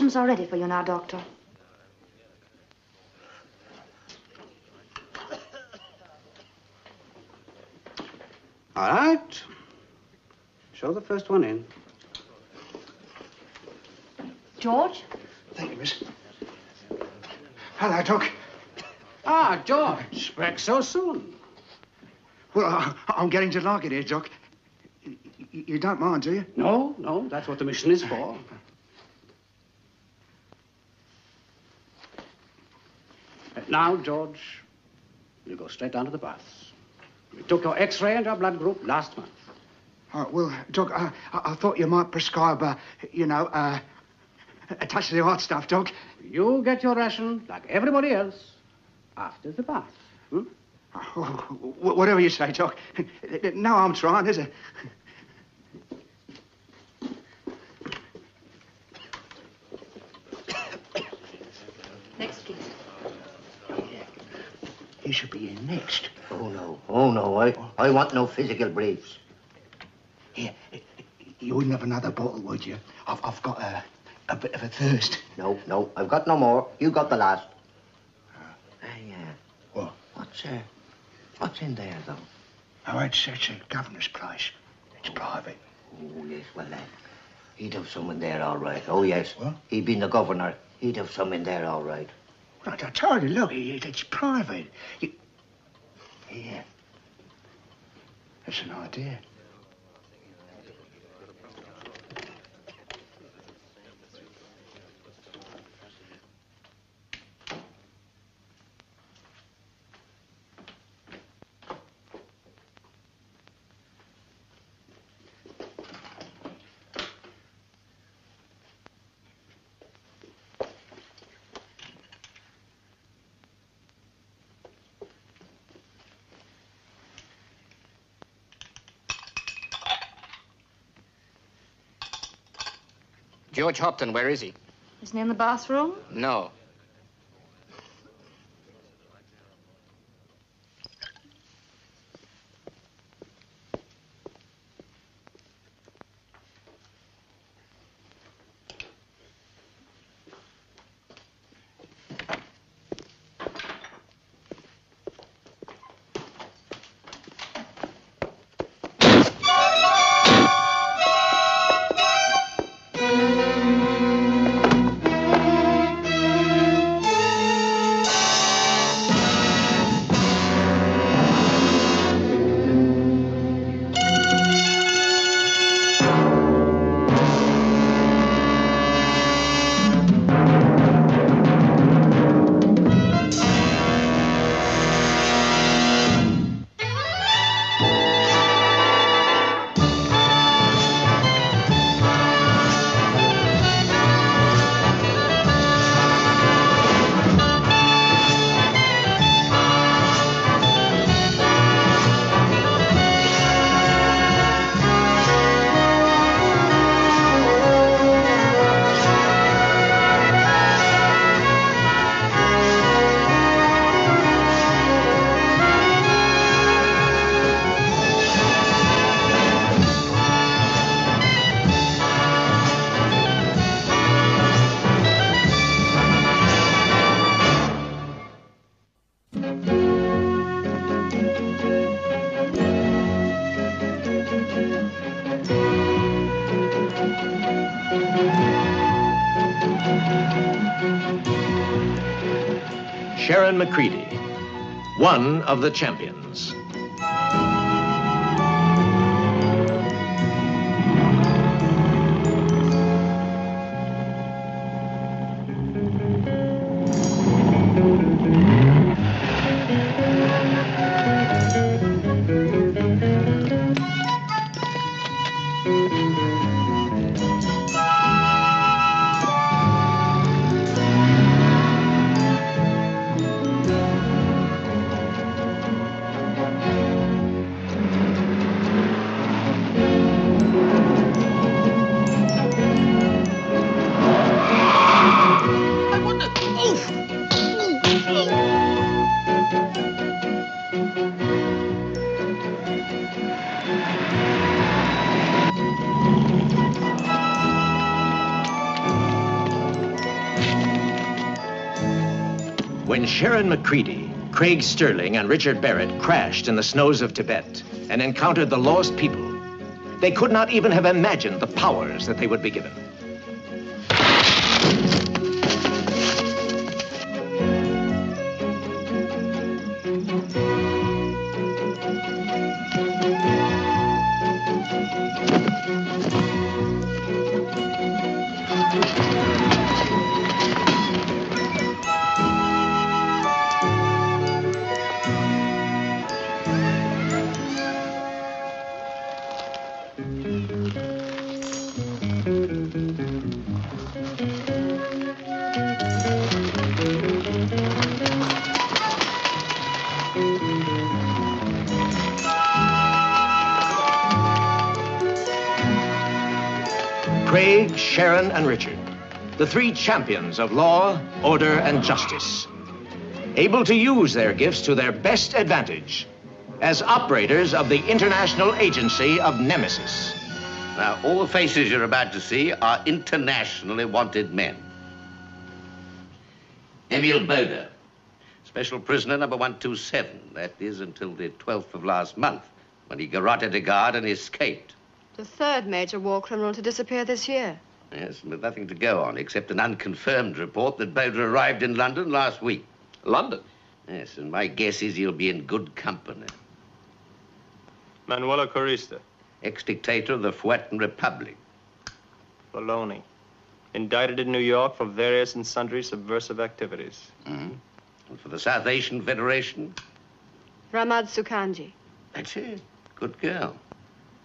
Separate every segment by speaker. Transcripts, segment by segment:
Speaker 1: The patients are ready for you now, Doctor.
Speaker 2: All right. Show the first one in.
Speaker 1: George?
Speaker 3: Thank you, miss. Hello, Doc.
Speaker 2: Ah, George. Back so soon.
Speaker 3: Well, I, I'm getting to like it here, Doc. Y- y- You don't mind, do you?
Speaker 2: No, no, that's what the mission is for. Now, George, you go straight down to the baths. We took your X-ray and your blood group last month.
Speaker 3: Oh, well, Doc, I, I I thought you might prescribe, uh, you know, uh, a touch of the hot stuff, Doc.
Speaker 2: You get your ration like everybody else after the bath. Hmm?
Speaker 3: Oh, whatever you say, Doc. No, I'm trying, is it?
Speaker 4: Next, please.
Speaker 3: You should be in next.
Speaker 5: Oh, no. Oh, no. I, I want no physical briefs.
Speaker 3: Here, you wouldn't have another bottle, would you? I've, I've got a, a bit of a thirst.
Speaker 5: No, no. I've got no more. You got the last. Hey, uh,
Speaker 3: What?
Speaker 5: what's, uh, what's in there, though?
Speaker 3: Oh, it's, it's a governor's place. It's private.
Speaker 5: Oh, yes, well, uh, he'd have some in there, all right. Oh, yes.
Speaker 3: What?
Speaker 5: He'd been the governor. He'd have some in there, all right.
Speaker 3: I told you, look, it's private. You... That's an idea.
Speaker 6: George Hopton, where is he?
Speaker 1: Isn't he in the bathroom?
Speaker 6: No.
Speaker 7: Macready, one of the champions. Macready, Craig Stirling, and Richard Barrett crashed in the snows of Tibet and encountered the lost people, they could not even have imagined the powers that they would be given. The three champions of law, order, and justice, able to use their gifts to their best advantage as operators of the International Agency of Nemesis.
Speaker 6: Now, all the faces you're about to see are internationally wanted men. Emil Boda, special prisoner number 127. That is until the 12th of last month, when he garroted a guard and escaped.
Speaker 8: The third major war criminal to disappear this year.
Speaker 6: Yes, with nothing to go on except an unconfirmed report that Boda arrived in London last week.
Speaker 9: London?
Speaker 6: Yes, and my guess is he'll be in good company.
Speaker 9: Manuela Carista.
Speaker 6: Ex-dictator of the Fuetan Republic.
Speaker 9: Baloney. Indicted in New York for various and sundry subversive activities.
Speaker 6: Mm-hmm. And for the South Asian Federation,
Speaker 8: Ramad Sukanji.
Speaker 6: that's it. Good girl.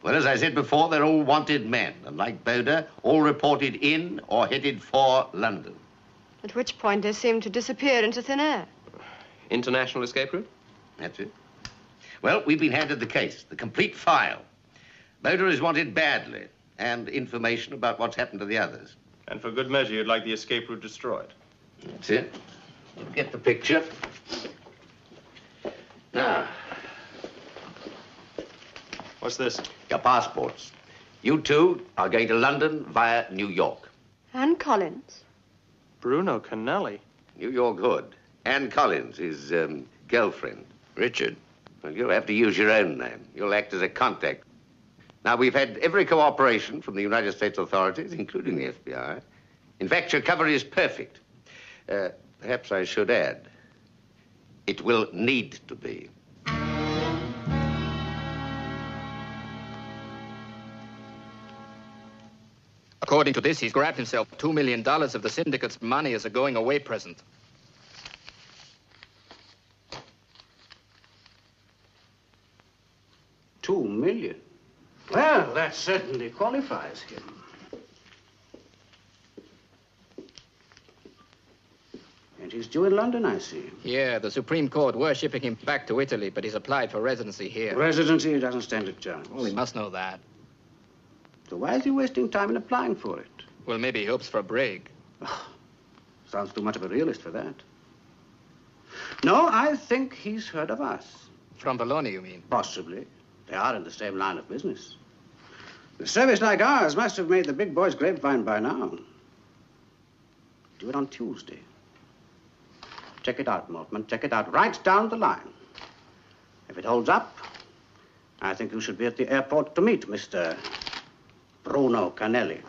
Speaker 6: Well, as I said before, they're all wanted men, and like Boda, all reported in or headed for London.
Speaker 8: At which point they seem to disappear into thin air.
Speaker 9: International escape route?
Speaker 6: That's it. Well, we've been handed the case, the complete file. Boda is wanted badly, and information about what's happened to the others.
Speaker 9: And for good measure, you'd like the escape route destroyed.
Speaker 6: That's it. You Get the picture. Now,
Speaker 9: What's this?
Speaker 6: your passports. You two are going to London via New York.
Speaker 8: Anne Collins.
Speaker 9: Bruno Canelli.
Speaker 6: New York Hood. Anne Collins, his um, girlfriend. Richard. Well, you'll have to use your own name. You'll act as a contact. Now, we've had every cooperation from the United States authorities, including the FBI. In fact, your cover is perfect. Uh, perhaps I should add, it will need to be.
Speaker 10: According to this, he's grabbed himself $2 million of the syndicate's money as a going away present.
Speaker 2: Two million. Well, that certainly qualifies him. And he's due in London, I see.
Speaker 10: Yeah, the Supreme Court were shipping him back to Italy, but he's applied for residency here.
Speaker 2: Residency doesn't stand a chance.
Speaker 10: Well, he must know that.
Speaker 2: So why is he wasting time in applying for it?
Speaker 10: Well, maybe he hopes for a break.
Speaker 2: Sounds too much of a realist for that. No, I think he's heard of us.
Speaker 10: From Bologna, you mean?
Speaker 2: Possibly. They are in the same line of business. A service like ours must have made the big boys grapevine by now. Do it on Tuesday. Check it out, Maltman. Check it out right down the line. If it holds up, I think you should be at the airport to meet Mr. Bruno Canelli.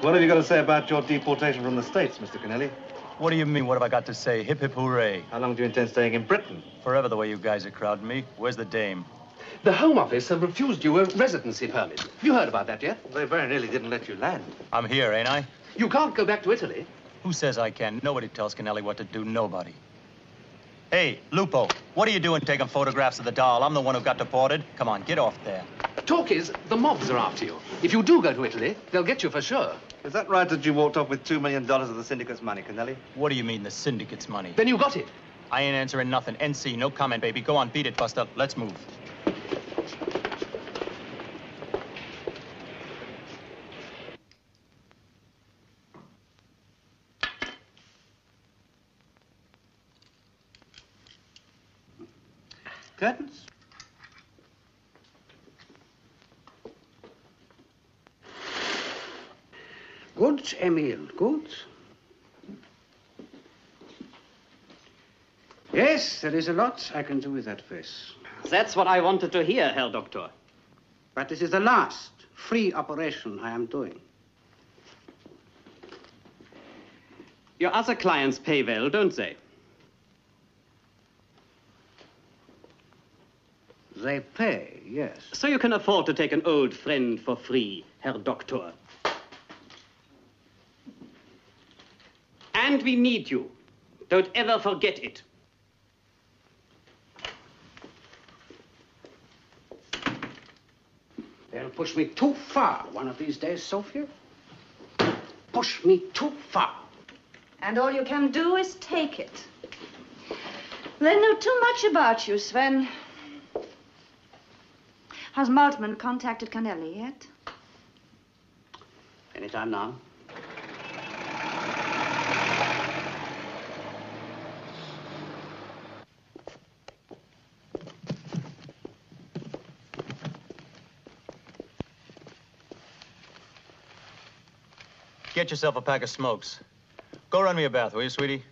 Speaker 11: What have you got to say about your deportation from the States, Mr. Kennelly?
Speaker 12: What do you mean, what have I got to say? Hip, hip, hooray.
Speaker 11: How long do you intend staying in Britain?
Speaker 12: Forever the way you guys are crowding me. Where's the dame?
Speaker 13: The Home Office have refused you a residency permit. Have you heard about that yet?
Speaker 11: They very nearly didn't let you land.
Speaker 12: I'm here, ain't I?
Speaker 13: You can't go back to Italy.
Speaker 12: Who says I can? Nobody tells Kennelly what to do. Nobody. Hey, Lupo, what are you doing taking photographs of the doll? I'm the one who got deported. Come on, get off there.
Speaker 13: Talk is, the mobs are after you. If you do go to Italy, they'll get you for sure.
Speaker 11: Is that right that you walked off with $2 million of the syndicate's money, Kennelly?
Speaker 12: What do you mean, the syndicate's money?
Speaker 13: Then you got it.
Speaker 12: I ain't answering nothing. NC, no comment, baby. Go on, beat it, Buster. Let's move.
Speaker 2: Emil, good. Yes, there is a lot I can do with that face.
Speaker 14: That's what I wanted to hear, Herr Doctor.
Speaker 2: But this is the last free operation I am doing.
Speaker 14: Your other clients pay well, don't they?
Speaker 2: They pay, yes.
Speaker 14: So you can afford to take an old friend for free, Herr Doctor. We need you. Don't ever forget it.
Speaker 2: They'll push me too far one of these days, Sophia. Push me too far.
Speaker 1: And all you can do is take it. They know too much about you, Sven. Has Maltman contacted Canelli yet?
Speaker 2: Anytime now.
Speaker 12: Get yourself a pack of smokes. Go run me a bath, will you, sweetie?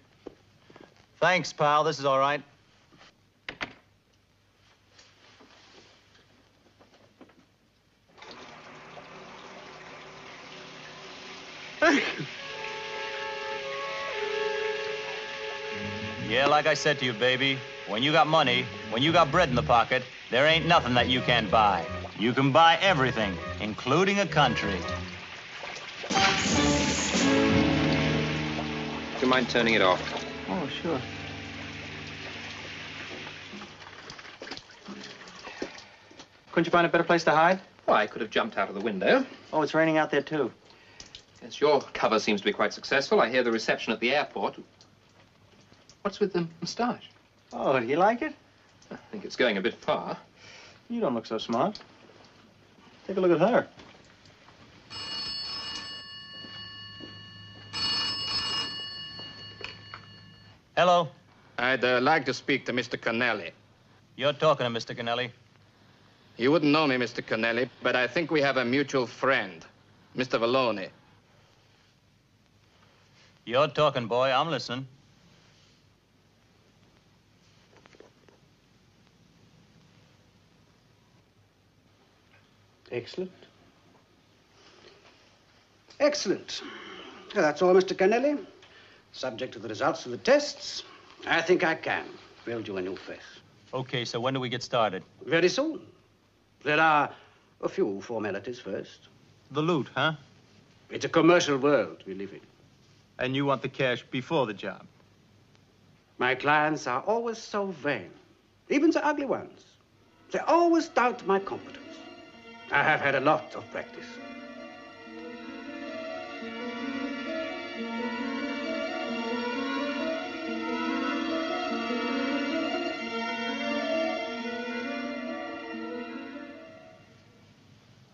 Speaker 12: Thanks, pal. This is all right. yeah, like I said to you, baby, when you got money, when you got bread in the pocket, there ain't nothing that you can't buy. You can buy everything, including a country.
Speaker 15: Mind turning it off?
Speaker 12: Oh, sure.
Speaker 15: Couldn't you find a better place to hide? Well, I could have jumped out of the window.
Speaker 12: Oh, it's raining out there, too.
Speaker 15: Yes, your cover seems to be quite successful. I hear the reception at the airport. What's with the moustache?
Speaker 12: Oh, do you like it?
Speaker 15: I think it's going a bit far.
Speaker 12: You don't look so smart. Take a look at her. Hello.
Speaker 10: I'd uh, like to speak to Mr. Canelli.
Speaker 12: You're talking to Mr. Canelli.
Speaker 10: You wouldn't know me, Mr. Canelli, but I think we have a mutual friend, Mr. Valoni.
Speaker 12: You're talking, boy. I'm listening.
Speaker 2: Excellent. Excellent. Well, that's all, Mr. Kennelly. Subject to the results of the tests, I think I can build you a new face.
Speaker 12: Okay, so when do we get started?
Speaker 2: Very soon. There are a few formalities first.
Speaker 12: The loot, huh?
Speaker 2: It's a commercial world we live in.
Speaker 12: And you want the cash before the job?
Speaker 2: My clients are always so vain, even the ugly ones. They always doubt my competence. I have had a lot of practice.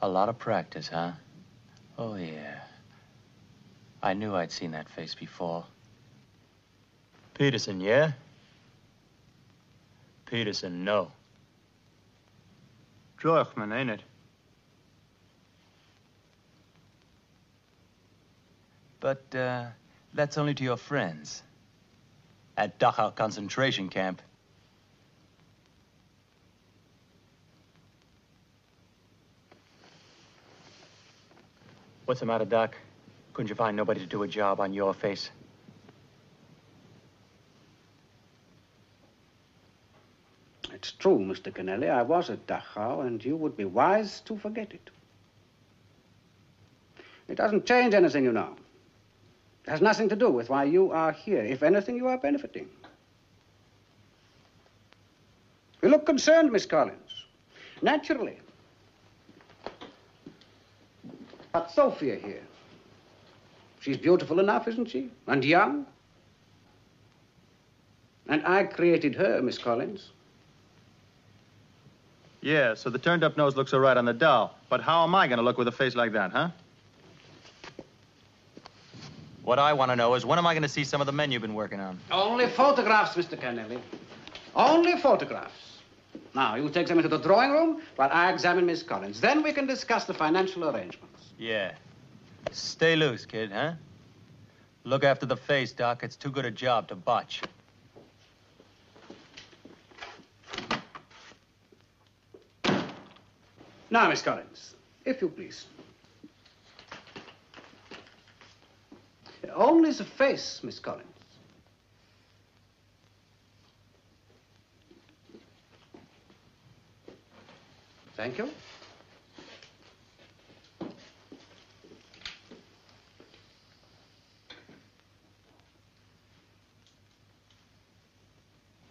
Speaker 12: A lot of practice, huh? Oh, yeah. I knew I'd seen that face before. Peterson, yeah? Peterson, no. Drochman, ain't it? But, uh, that's only to your friends. At Dachau concentration camp. What's the matter, Doc? Couldn't you find nobody to do a job on your face?
Speaker 2: It's true, Mr. Kennelly. I was at Dachau, and you would be wise to forget it. It doesn't change anything, you know. It has nothing to do with why you are here. If anything, you are benefiting. You look concerned, Miss Collins. Naturally. But Sophia here. She's beautiful enough, isn't she? And young. And I created her, Miss Collins.
Speaker 12: Yeah, so the turned up nose looks all right on the doll. But how am I going to look with a face like that, huh? What I want to know is when am I going to see some of the men you've been working on?
Speaker 2: Only photographs, Mr. Kennelly. Only photographs. Now, you take them into the drawing room while I examine Miss Collins. Then we can discuss the financial arrangements.
Speaker 12: Yeah. Stay loose, kid, huh? Look after the face, Doc. It's too good a job to botch.
Speaker 2: Now, Miss Collins, if you please. Only the face, Miss Collins. Thank you.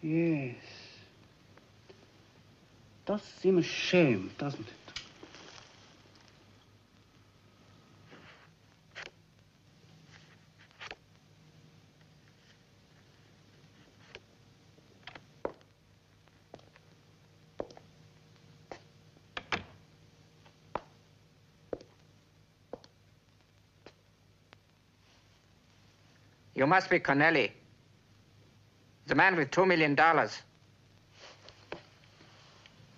Speaker 2: Yes. Does seem a shame, doesn't it?
Speaker 10: You must be Connelly. The man with two million dollars.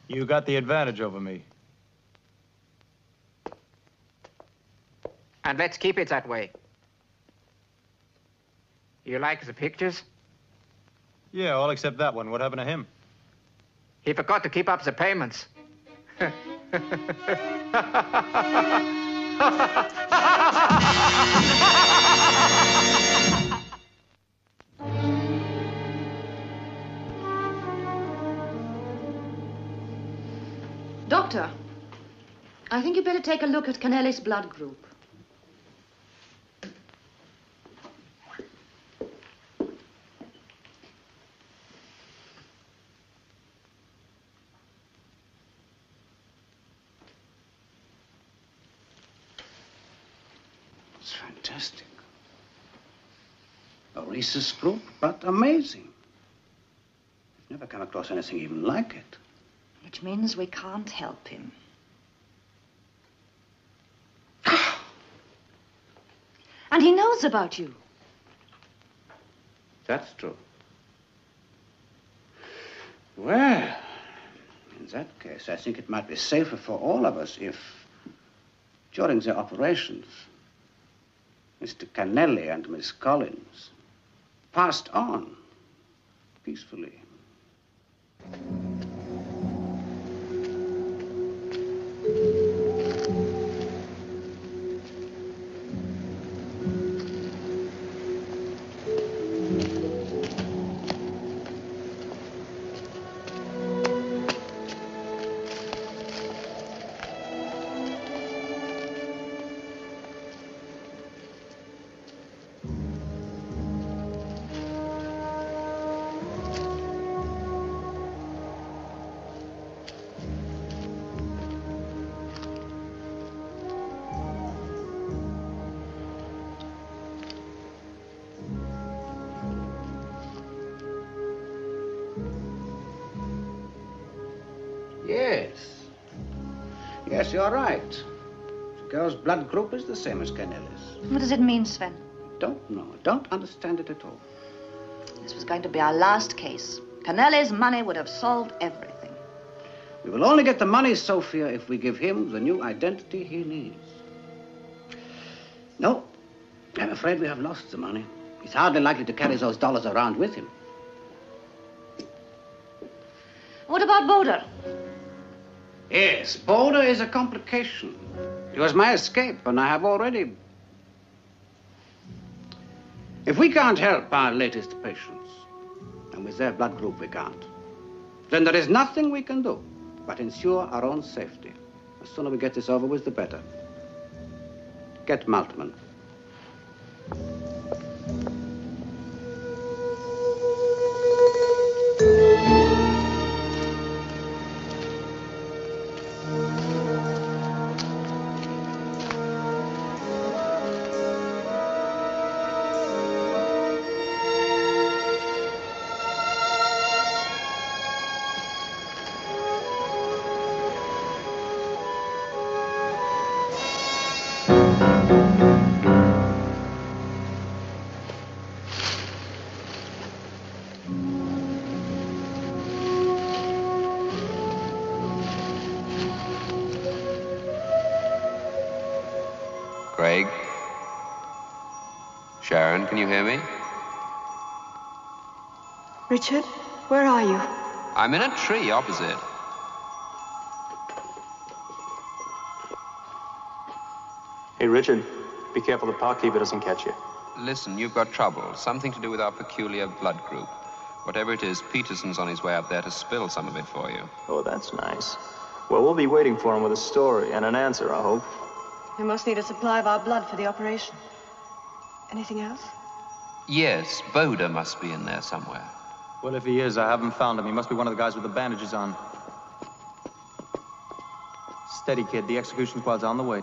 Speaker 12: You got the advantage over me.
Speaker 10: And let's keep it that way. You like the pictures?
Speaker 12: Yeah, all except that one. What happened to him?
Speaker 10: He forgot to keep up the payments.
Speaker 1: Doctor, I think you'd better take a look at Canelli's blood group.
Speaker 2: It's fantastic. A rhesus group, but amazing. I've never come across anything even like it.
Speaker 1: Which means we can't help him. and he knows about you.
Speaker 2: That's true. Well, in that case, I think it might be safer for all of us if, during the operations, Mr. Canelli and Miss Collins passed on peacefully. Yes, you're right. The girl's blood group is the same as Canelli's.
Speaker 1: What does it mean, Sven?
Speaker 2: Don't know. Don't understand it at all.
Speaker 1: This was going to be our last case. Canelli's money would have solved everything.
Speaker 2: We will only get the money, Sophia, if we give him the new identity he needs. No, I'm afraid we have lost the money. He's hardly likely to carry those dollars around with him.
Speaker 1: What about Boulder?
Speaker 2: Yes, Boulder is a complication. It was my escape, and I have already. If we can't help our latest patients, and with their blood group we can't, then there is nothing we can do but ensure our own safety. The sooner we get this over with, the better. Get Maltman.
Speaker 16: You hear me?
Speaker 8: Richard, where are you?
Speaker 16: I'm in a tree opposite.
Speaker 9: Hey, Richard, be careful the parkkeeper doesn't catch you.
Speaker 16: Listen, you've got trouble. Something to do with our peculiar blood group. Whatever it is, Peterson's on his way up there to spill some of it for you.
Speaker 9: Oh, that's nice. Well, we'll be waiting for him with a story and an answer, I hope.
Speaker 8: We must need a supply of our blood for the operation. Anything else?
Speaker 16: Yes, Boda must be in there somewhere.
Speaker 12: Well, if he is, I haven't found him. He must be one of the guys with the bandages on. Steady, kid. The execution squad's on the way.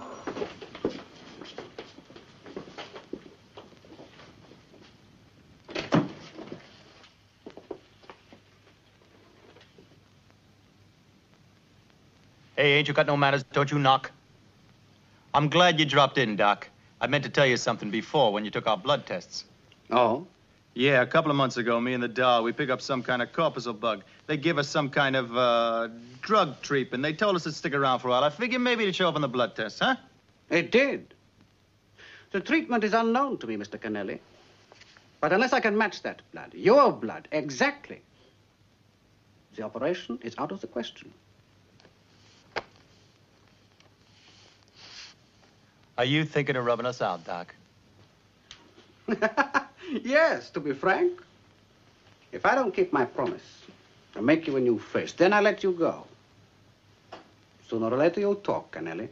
Speaker 12: Hey, ain't you got no manners? Don't you knock? I'm glad you dropped in, Doc. I meant to tell you something before when you took our blood tests.
Speaker 2: Oh?
Speaker 12: Yeah, a couple of months ago, me and the doll, we pick up some kind of corpuscle bug. They give us some kind of uh, drug treatment. They told us to stick around for a while. I figured maybe it'd show up on the blood test, huh?
Speaker 2: It did. The treatment is unknown to me, Mr. Kennelly. But unless I can match that blood, your blood, exactly, the operation is out of the question.
Speaker 12: Are you thinking of rubbing us out, Doc?
Speaker 2: yes, to be frank. If I don't keep my promise to make you a new face, then I let you go. Sooner or later, you'll talk, Kennelly.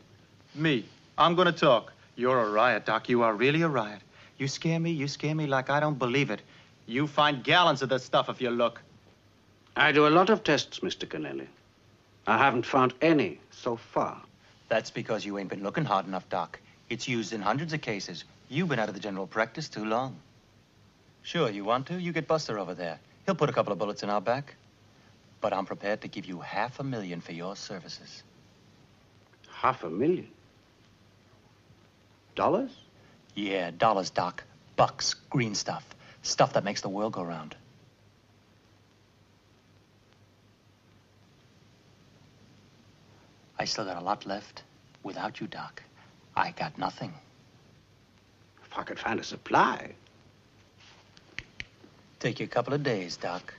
Speaker 12: Me? I'm gonna talk. You're a riot, Doc. You are really a riot. You scare me, you scare me like I don't believe it. You find gallons of this stuff if you look.
Speaker 2: I do a lot of tests, Mr. Kennelly. I haven't found any so far.
Speaker 12: That's because you ain't been looking hard enough, Doc. It's used in hundreds of cases. You've been out of the general practice too long. Sure, you want to? You get Buster over there. He'll put a couple of bullets in our back. But I'm prepared to give you half a million for your services.
Speaker 2: Half a million? Dollars?
Speaker 12: Yeah, dollars, Doc. Bucks, green stuff. Stuff that makes the world go round. I still got a lot left. Without you, Doc, I got nothing.
Speaker 2: If I could find a supply.
Speaker 12: Take you a couple of days, Doc.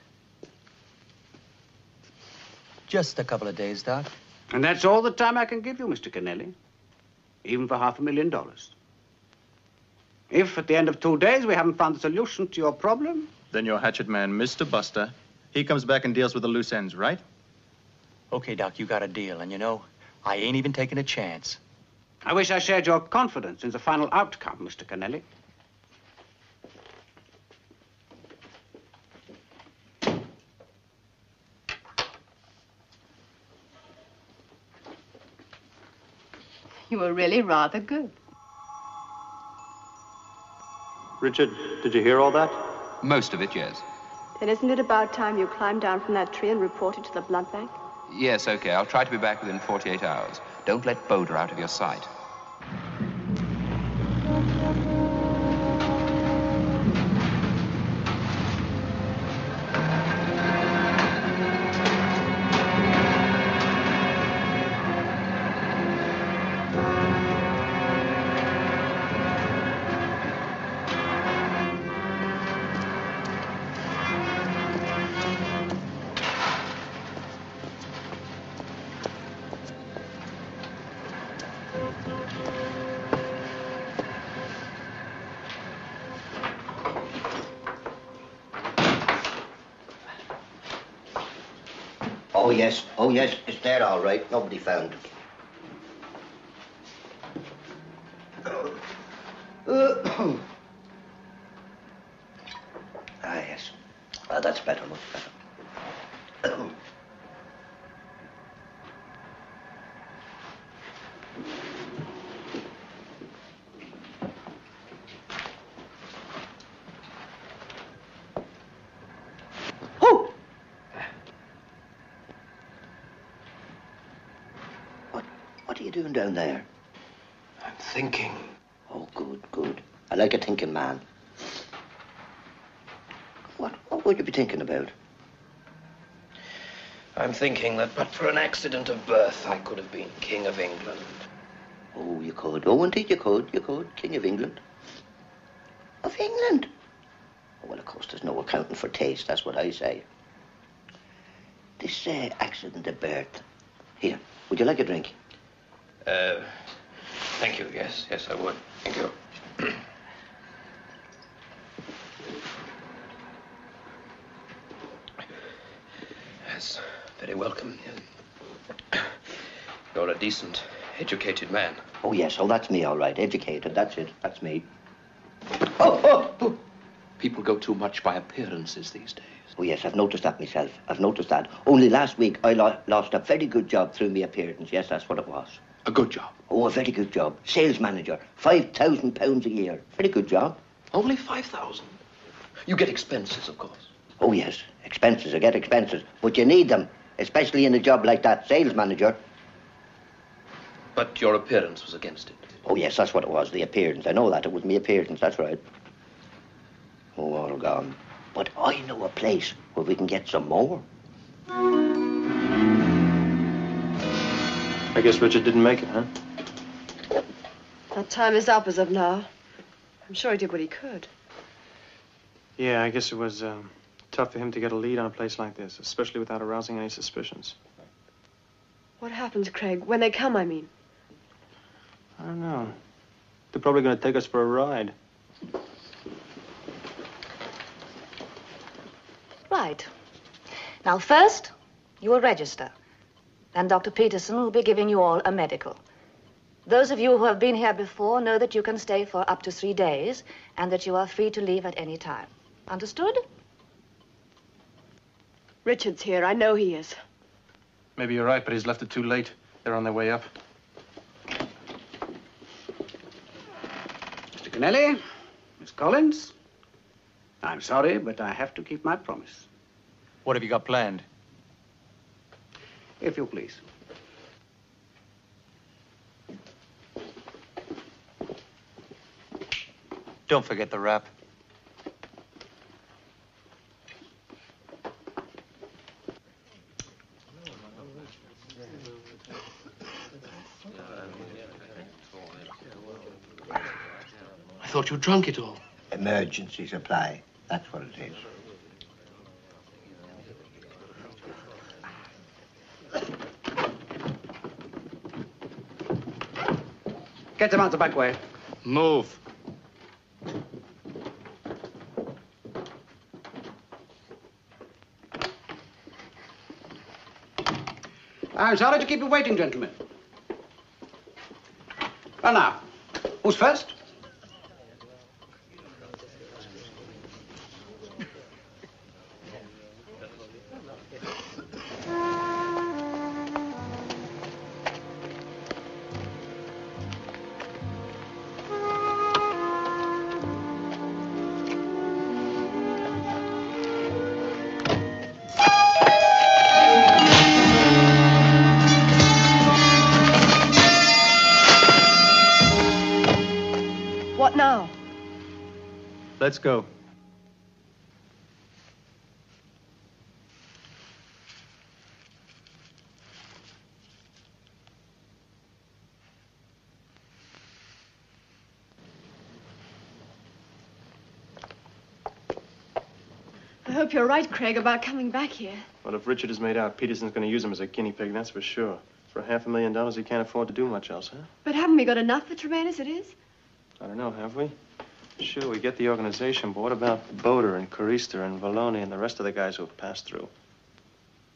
Speaker 12: Just a couple of days, Doc.
Speaker 2: And that's all the time I can give you, Mr. Kennelly. Even for half a million dollars. If at the end of two days we haven't found the solution to your problem,
Speaker 12: Then your hatchet man, Mr. Buster, he comes back and deals with the loose ends, right? Okay, Doc, you got a deal. And you know, I ain't even taking a chance.
Speaker 2: I wish I shared your confidence in the final outcome, Mr. Kennelly.
Speaker 4: You were really rather good.
Speaker 9: Richard, did you hear all that?
Speaker 16: Most of it, yes.
Speaker 8: Then isn't it about time you climbed down from that tree and reported to the blood bank?
Speaker 16: Yes, okay. I'll try to be back within 48 hours. Don't let Boda out of your sight.
Speaker 5: Yes. It's there, all right. Nobody found it. ah, yes. Ah, that's better, much better. What are you doing down there?
Speaker 3: I'm thinking.
Speaker 5: Oh, good, good. I like a thinking man. What, what would you be thinking about?
Speaker 3: I'm thinking that but for an accident of birth, I could have been King of England.
Speaker 5: Oh, you could. Oh, indeed you could. You could. King of England. Of England? Oh, well, of course, there's no accounting for taste. That's what I say. This uh, accident of birth. Here, would you like a drink?
Speaker 13: Uh, thank you. Yes, yes, I would. Thank you. That's very welcome. You're a decent, educated man.
Speaker 5: Oh, yes. Oh, that's me, all right. Educated. That's it. That's me. Oh, oh, oh.
Speaker 13: People go too much by appearances these days.
Speaker 5: Oh, yes, I've noticed that myself. I've noticed that. Only last week I lo- lost a very good job through my appearance. Yes, that's what it was.
Speaker 13: A good job?
Speaker 5: Oh, a very good job. Sales manager. £5,000 a year. Very good job.
Speaker 13: Only 5,000? You get expenses, of course.
Speaker 5: Oh, yes. Expenses. I get expenses. But you need them, especially in a job like that, sales manager.
Speaker 13: But your appearance was against it.
Speaker 5: Oh, yes, that's what it was, the appearance. I know that. It was my appearance, that's right. Oh, all gone. But I know a place where we can get some more.
Speaker 9: I guess Richard didn't make it, huh?
Speaker 8: That time is up as of now. I'm sure he did what he could.
Speaker 9: Yeah, I guess it was um, tough for him to get a lead on a place like this, especially without arousing any suspicions.
Speaker 8: What happens, Craig? When they come, I mean.
Speaker 9: I don't know. They're probably going to take us for a ride.
Speaker 1: Right. Now, first, you will register. Then Dr. Peterson will be giving you all a medical. Those of you who have been here before know that you can stay for up to three days and that you are free to leave at any time. Understood?
Speaker 8: Richard's here. I know he is.
Speaker 17: Maybe you're right, but he's left it too late. They're on their way up.
Speaker 2: Mr. Kennelly, Miss Collins, I'm sorry, but I have to keep my promise.
Speaker 12: What have you got planned?
Speaker 2: If you please.
Speaker 12: Don't forget the wrap.
Speaker 17: I thought you drunk it all.
Speaker 18: Emergency supply. That's what it is.
Speaker 2: Get them out the back way.
Speaker 19: Move.
Speaker 2: I'm sorry to keep you waiting, gentlemen. Well, now, who's first?
Speaker 9: Let's go.
Speaker 8: I hope you're right, Craig, about coming back here.
Speaker 9: Well, if Richard is made out, Peterson's going to use him as a guinea pig, that's for sure. For half a million dollars, he can't afford to do much else, huh?
Speaker 8: But haven't we got enough for Tremayne as it is?
Speaker 9: I don't know, have we? Sure, we get the organization, but what about Boder and Carister and Valoni and the rest of the guys who've passed through?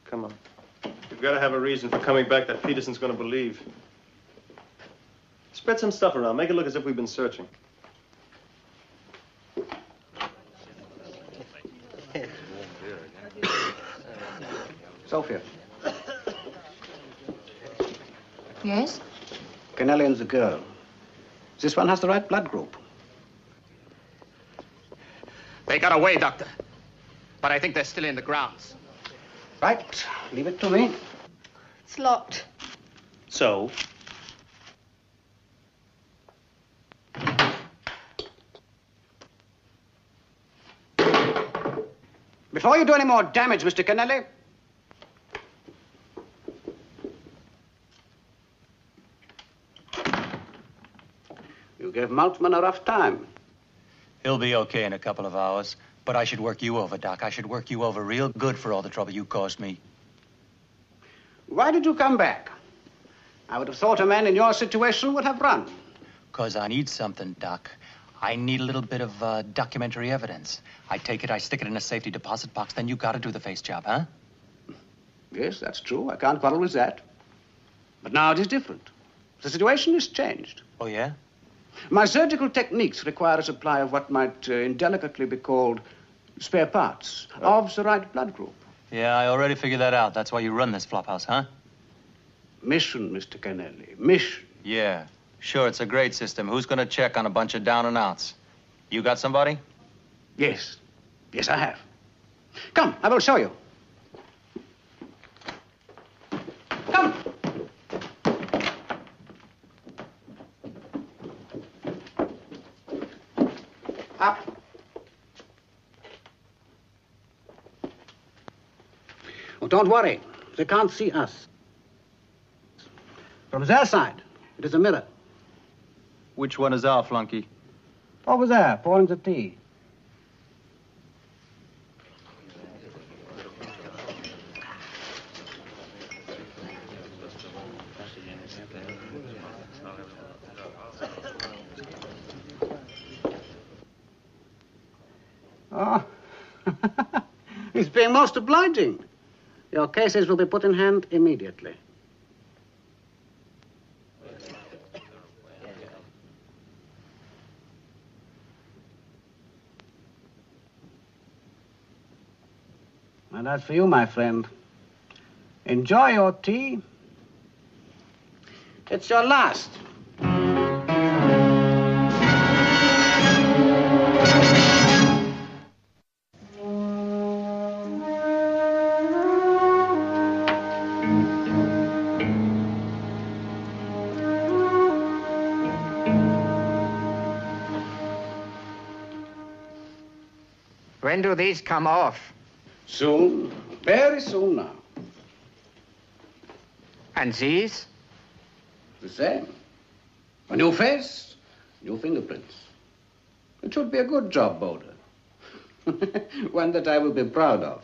Speaker 9: Come on. We've got to have a reason for coming back that Peterson's going to believe. Spread some stuff around. Make it look as if we've been searching.
Speaker 2: Sophia.
Speaker 1: Yes?
Speaker 2: Kennellian's the girl. This one has the right blood group.
Speaker 19: They got away, Doctor. But I think they're still in the grounds.
Speaker 2: Right. Leave it to me.
Speaker 8: It's locked.
Speaker 9: So?
Speaker 2: Before you do any more damage, Mr. Kennelly, You gave Maltman a rough time.
Speaker 12: He'll be okay in a couple of hours. But I should work you over, Doc. I should work you over real good for all the trouble you caused me.
Speaker 2: Why did you come back? I would have thought a man in your situation would have run.
Speaker 12: Because I need something, Doc. I need a little bit of uh, documentary evidence. I take it, I stick it in a safety deposit box, then you gotta do the face job, huh?
Speaker 2: Yes, that's true. I can't quarrel with that. But now it is different. The situation is changed.
Speaker 12: Oh, yeah?
Speaker 2: My surgical techniques require a supply of what might uh, indelicately be called spare parts of the right blood group.
Speaker 12: Yeah, I already figured that out. That's why you run this flophouse, huh?
Speaker 2: Mission, Mr. Kennelly. Mission.
Speaker 12: Yeah. Sure, it's a great system. Who's gonna check on a bunch of down and outs? You got somebody?
Speaker 2: Yes. Yes, I have. Come, I will show you. Don't worry. They can't see us. From their side, it is a mirror.
Speaker 12: Which one is our flunky?
Speaker 2: Over there, pouring the tea. Oh, he's being most obliging. Your cases will be put in hand immediately. And as for you, my friend, enjoy your tea. It's your last.
Speaker 10: When do these come off?
Speaker 2: Soon. Very soon now.
Speaker 10: And these?
Speaker 2: The same. A new face, new fingerprints. It should be a good job, Boulder. One that I will be proud of.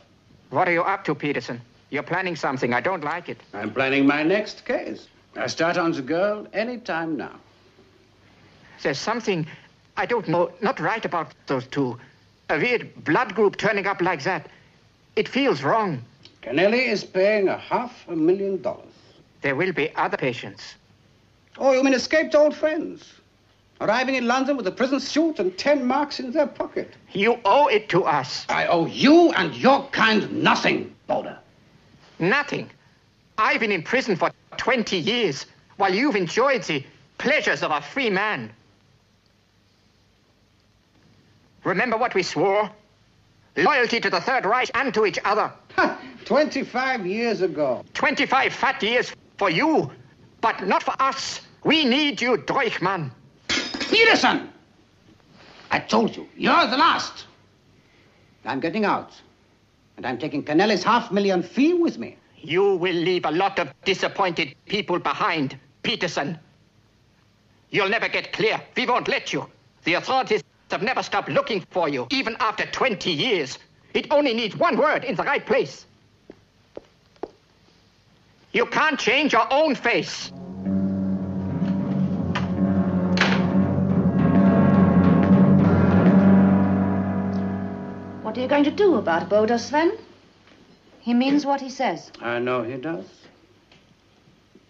Speaker 10: What are you up to, Peterson? You're planning something. I don't like it.
Speaker 2: I'm planning my next case. I start on the girl any time now.
Speaker 10: There's something I don't know, not right about those two. A weird blood group turning up like that. It feels wrong.
Speaker 2: Kennelly is paying a half a million dollars.
Speaker 10: There will be other patients.
Speaker 2: Oh, you mean escaped old friends? Arriving in London with a prison suit and ten marks in their pocket.
Speaker 10: You owe it to us.
Speaker 2: I owe you and your kind nothing, Boulder.
Speaker 10: Nothing. I've been in prison for 20 years while you've enjoyed the pleasures of a free man. Remember what we swore? Loyalty to the Third Reich and to each other.
Speaker 2: 25 years ago.
Speaker 10: 25 fat years for you, but not for us. We need you, Deuchmann.
Speaker 2: Peterson! I told you, you're the last. I'm getting out. And I'm taking Kennelly's half million fee with me.
Speaker 10: You will leave a lot of disappointed people behind, Peterson. You'll never get clear. We won't let you. The authorities have never stopped looking for you, even after 20 years. It only needs one word in the right place. You can't change your own face.
Speaker 1: What are you going to do about Boda, Sven? He means what he says.
Speaker 2: I know he does.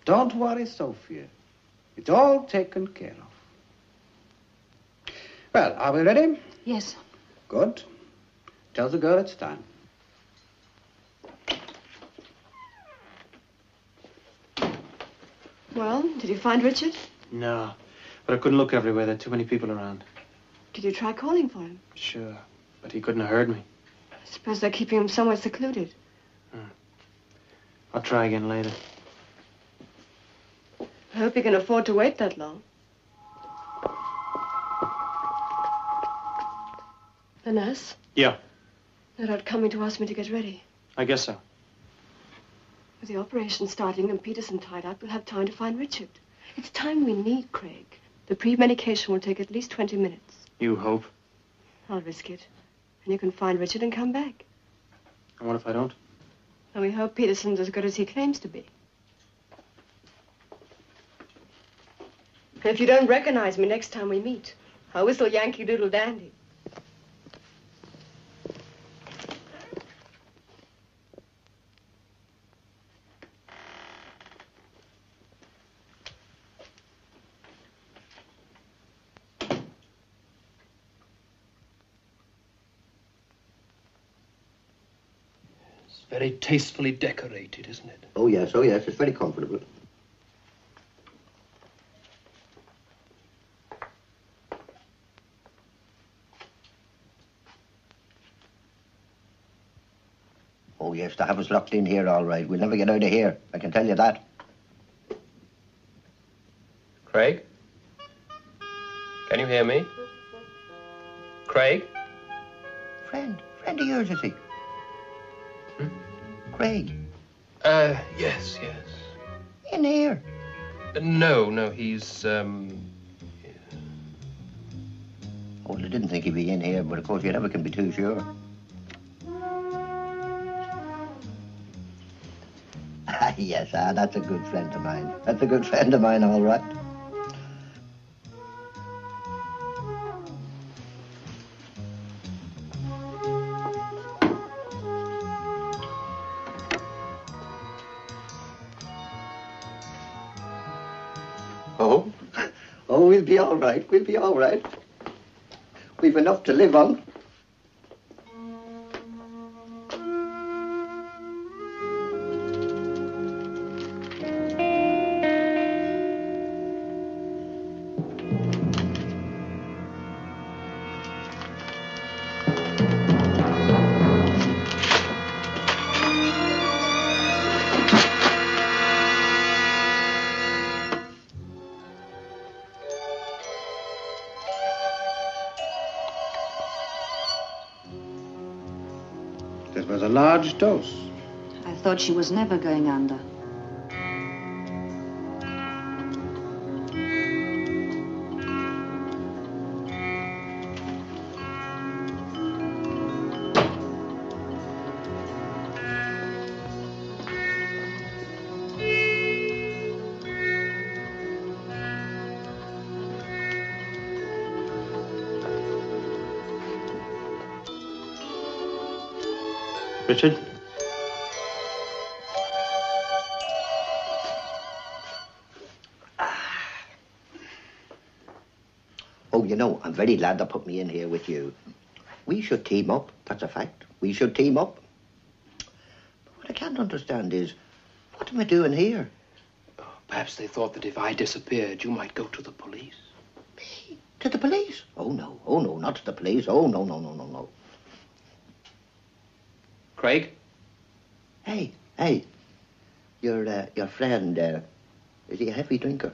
Speaker 2: Don't worry, Sophia. It's all taken care of. Well, are we ready?
Speaker 1: Yes.
Speaker 2: Good. Tell the girl it's time.
Speaker 8: Well, did you find Richard?
Speaker 9: No, but I couldn't look everywhere. There are too many people around.
Speaker 8: Did you try calling for him?
Speaker 9: Sure, but he couldn't have heard me.
Speaker 8: I suppose they're keeping him somewhere secluded. Hmm.
Speaker 9: I'll try again later.
Speaker 8: I hope he can afford to wait that long. The nurse?
Speaker 9: Yeah,
Speaker 8: No doubt coming to ask me to get ready.
Speaker 9: I guess so.
Speaker 8: With the operation starting and Peterson tied up, we'll have time to find Richard. It's time we need, Craig. The pre-medication will take at least 20 minutes.
Speaker 9: You hope.
Speaker 8: I'll risk it. And you can find Richard and come back.
Speaker 9: And what if I don't?
Speaker 8: And we hope Peterson's as good as he claims to be. And if you don't recognize me next time we meet, I'll whistle Yankee Doodle Dandy.
Speaker 13: Very tastefully decorated, isn't it?
Speaker 5: Oh, yes, oh, yes, it's very comfortable. Oh, yes, to have us locked in here, all right. We'll never get out of here. I can tell you that.
Speaker 15: Craig? Can you hear me? Craig?
Speaker 5: Friend, friend of yours, is he? Craig,
Speaker 15: Uh, yes, yes.
Speaker 5: in here.
Speaker 15: Uh, no, no, he's, um,
Speaker 5: well, I didn't think he'd be in here, but of course you never can be too sure. Ah, yes, ah, that's a good friend of mine. That's a good friend of mine, all right. All right. We'll be all right. We've enough to live on.
Speaker 2: Dose.
Speaker 1: I thought she was never going under.
Speaker 9: Richard?
Speaker 5: Oh, you know, I'm very glad they put me in here with you. We should team up. That's a fact. We should team up. But what I can't understand is, what am I doing here?
Speaker 13: Perhaps they thought that if I disappeared, you might go to the police. Me?
Speaker 5: To the police? Oh, no. Oh, no, not to the police. Oh, no, no, no, no, no.
Speaker 15: Craig?
Speaker 5: Hey, hey. Your, uh, your friend, uh, is he a heavy drinker?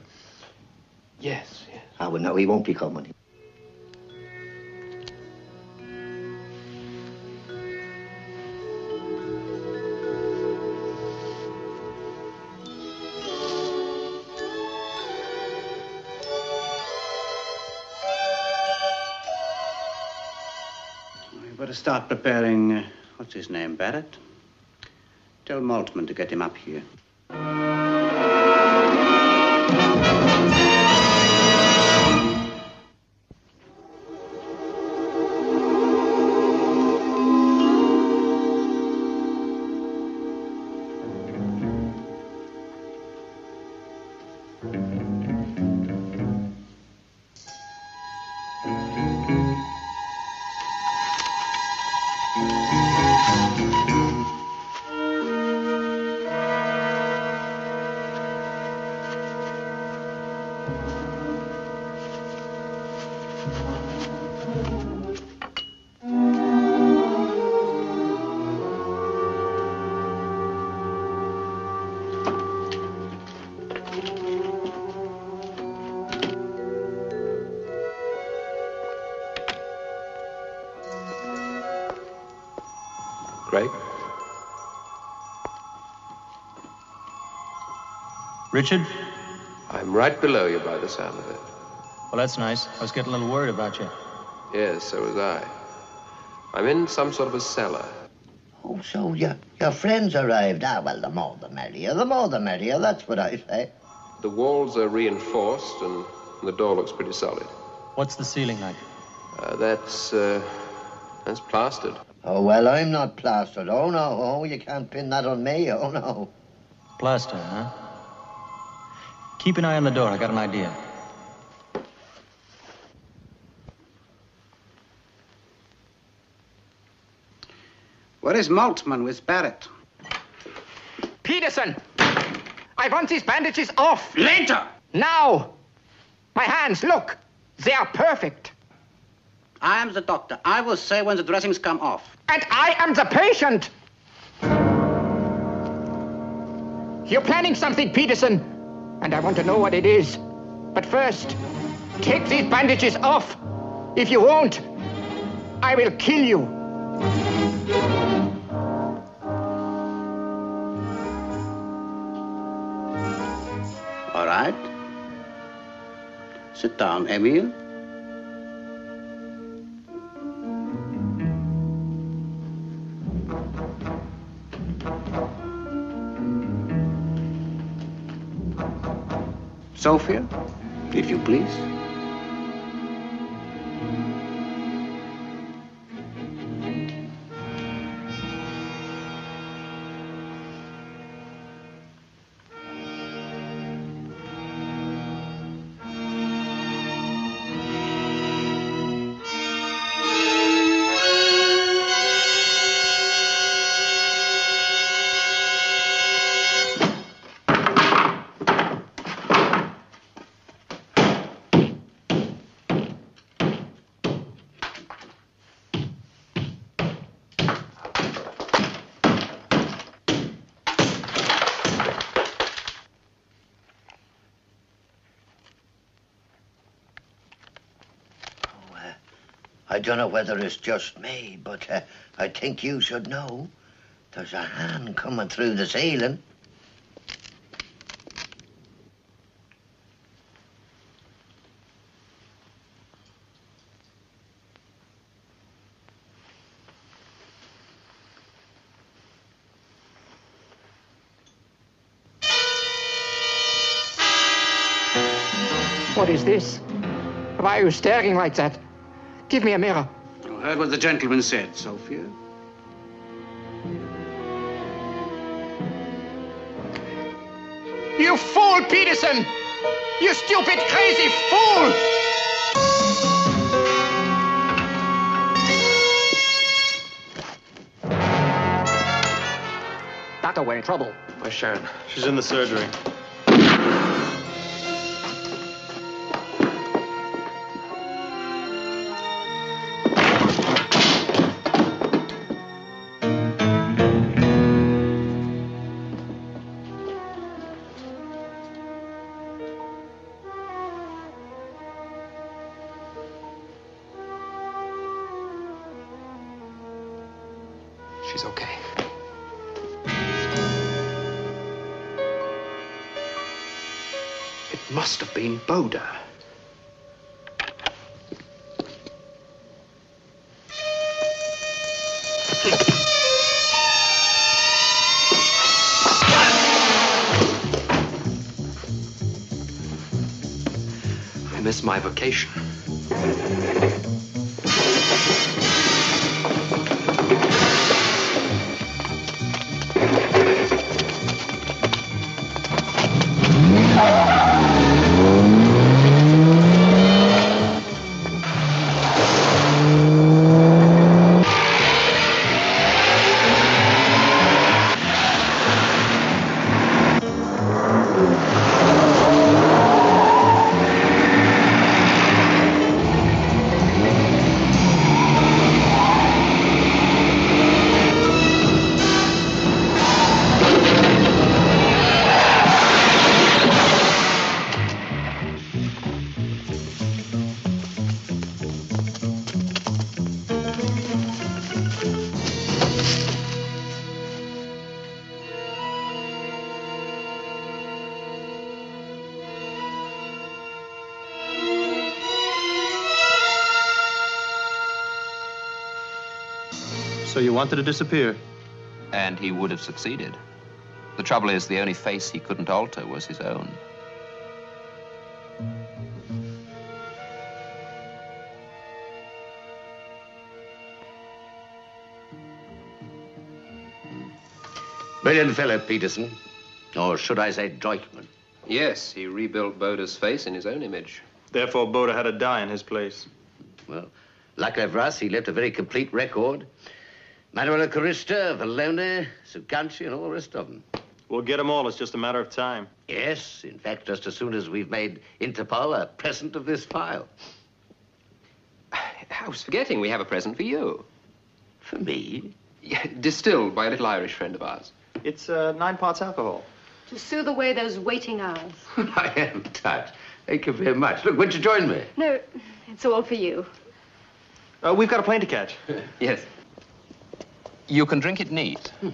Speaker 13: Yes, yes.
Speaker 5: Ah, well, no, he won't be coming.
Speaker 2: We better start preparing, uh, what's his name, Barrett? Tell Maltman to get him up here.
Speaker 12: Richard?
Speaker 15: I'm right below you by the sound of it.
Speaker 12: Well, that's nice. I was getting a little worried about you.
Speaker 16: Yes, so was I. I'm in some sort of a cellar.
Speaker 5: Oh, so your, your friends arrived. Ah, well, the more the merrier. The more the merrier, that's what I say.
Speaker 16: The walls are reinforced and the door looks pretty solid.
Speaker 12: What's the ceiling like?
Speaker 16: Uh, that's, uh, that's plastered.
Speaker 5: Oh, well, I'm not plastered. Oh, no. Oh, you can't pin that on me. Oh, no.
Speaker 12: Plaster, huh? Keep an eye on the door. I got an idea.
Speaker 2: Where is Maltman with Barrett?
Speaker 10: Peterson! I want these bandages off.
Speaker 2: Later!
Speaker 10: Now! My hands, look! They are perfect.
Speaker 2: I am the doctor. I will say when the dressings come off.
Speaker 10: And I am the patient! You're planning something, Peterson, and I want to know what it is. But first, take these bandages off. If you won't, I will kill you.
Speaker 2: All right. Sit down, Emil. Sophia, if you please.
Speaker 5: Don't know whether it's just me, but uh, I think you should know. There's a hand coming through the ceiling.
Speaker 10: What is this? Why are you staring like that? Give me a mirror.
Speaker 2: You heard what the gentleman said, Sophia.
Speaker 10: You fool, Peterson! You stupid, crazy fool! Doctor, we're in trouble.
Speaker 9: Where's Sharon? She's in the surgery.
Speaker 13: Miss
Speaker 9: wanted to disappear?
Speaker 16: And he would have succeeded. The trouble is, the only face he couldn't alter was his own.
Speaker 6: Brilliant fellow, Peterson. Or should I say Droikman?
Speaker 15: Yes, he rebuilt Boda's face in his own image.
Speaker 9: Therefore, Boda had to die in his place.
Speaker 6: Well, luckily for us, he left a very complete record. Manuela Carista, Valone, Suganci, and all the rest of them.
Speaker 9: We'll get them all. It's just a matter of time.
Speaker 6: Yes, in fact, just as soon as we've made Interpol a present of this file.
Speaker 15: I was forgetting we have a present for you.
Speaker 6: For me?
Speaker 15: Yeah, distilled by a little Irish friend of ours.
Speaker 9: It's uh, nine parts alcohol.
Speaker 8: To soothe away those waiting hours.
Speaker 6: I am touched. Thank you very much. Look, won't you join me?
Speaker 8: No, it's all for you.
Speaker 9: Uh, we've got a plane to catch.
Speaker 15: yes.
Speaker 16: You can drink it neat. Hmm.